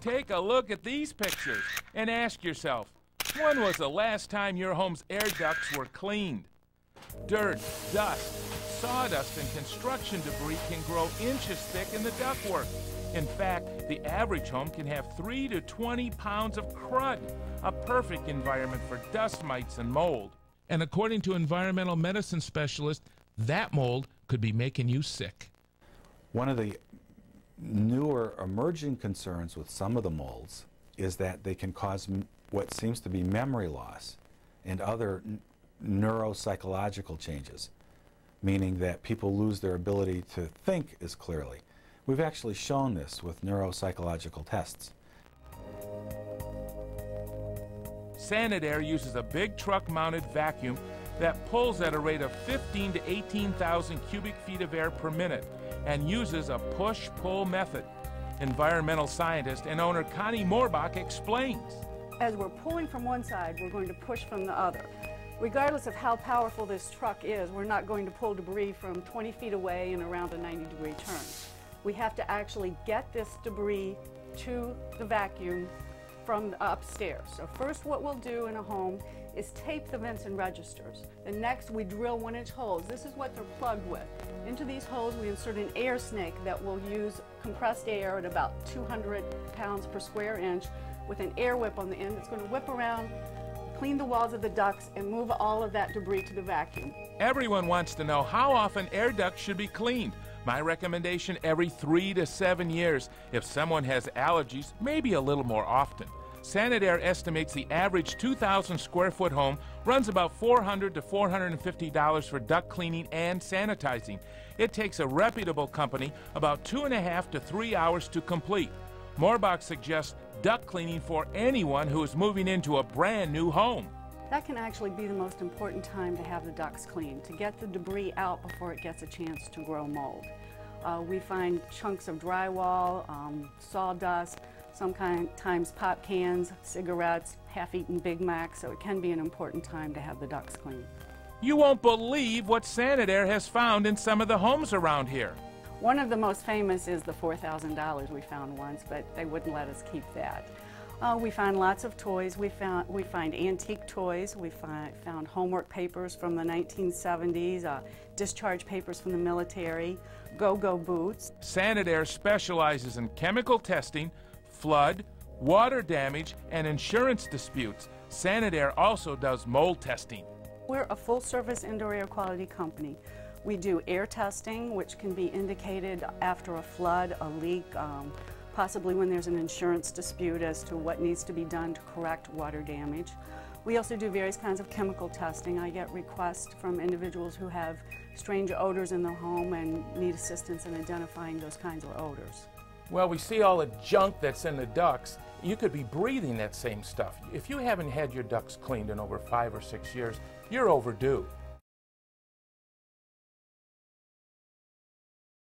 Take a look at these pictures and ask yourself, when was the last time your home's air ducts were cleaned? Dirt, dust, sawdust, and construction debris can grow inches thick in the ductwork. In fact, the average home can have 3 to 20 pounds of crud, a perfect environment for dust mites and mold. And according to environmental medicine specialists, that mold could be making you sick. One of the newer emerging concerns with some of the molds is that they can cause what seems to be memory loss and other neuropsychological changes, meaning that people lose their ability to think as clearly. We've actually shown this with neuropsychological tests. Sanit-Air uses a big truck-mounted vacuum that pulls at a rate of 15 to 18,000 cubic feet of air per minute and uses a push-pull method. Environmental scientist and owner Connie Morbach explains. As we're pulling from one side, we're going to push from the other. Regardless of how powerful this truck is, we're not going to pull debris from 20 feet away and around a 90 degree turn. We have to actually get this debris to the vacuum from upstairs. So first what we'll do in a home is tape the vents and registers. Then next we drill one inch holes. This is what they're plugged with. Into these holes we insert an air snake that will use compressed air at about 200 pounds per square inch with an air whip on the end. It's going to whip around clean the walls of the ducts, and move all of that debris to the vacuum. Everyone wants to know how often air ducts should be cleaned. My recommendation every three to seven years. If someone has allergies, maybe a little more often. Sanit-Air estimates the average 2,000 square foot home runs about 400 to $450 for duct cleaning and sanitizing. It takes a reputable company about two and a half to three hours to complete. Morbach suggests duct cleaning for anyone who is moving into a brand new home. That can actually be the most important time to have the ducts cleaned, to get the debris out before it gets a chance to grow mold. Uh, we find chunks of drywall, um, sawdust, sometimes pop cans, cigarettes, half-eaten Big Macs, so it can be an important time to have the ducts cleaned. You won't believe what Sanit-Air has found in some of the homes around here. One of the most famous is the $4,000 we found once, but they wouldn't let us keep that. Uh, we find lots of toys. We, found, we find antique toys. We find, found homework papers from the 1970s, uh, discharge papers from the military, go-go boots. Sanit-Air specializes in chemical testing, flood, water damage, and insurance disputes. Sanit-Air also does mold testing. We're a full-service indoor air quality company. We do air testing, which can be indicated after a flood, a leak, um, possibly when there's an insurance dispute as to what needs to be done to correct water damage. We also do various kinds of chemical testing. I get requests from individuals who have strange odors in their home and need assistance in identifying those kinds of odors. Well, we see all the junk that's in the ducts. You could be breathing that same stuff. If you haven't had your ducts cleaned in over five or six years, you're overdue.